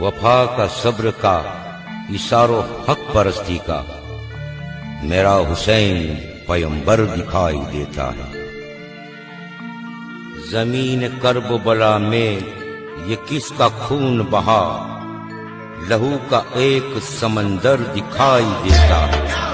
وفا کا صبر کا اشار و حق پرستی کا۔ میرا حسین پیمبر دکھائی دیتا ہے۔ زمین کرب بلا میں یہ کس کا خون بہا؟ لہو کا ایک سمندر دکھائی دیتا ہے۔